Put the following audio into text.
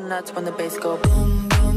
nuts when the bass go boom, boom.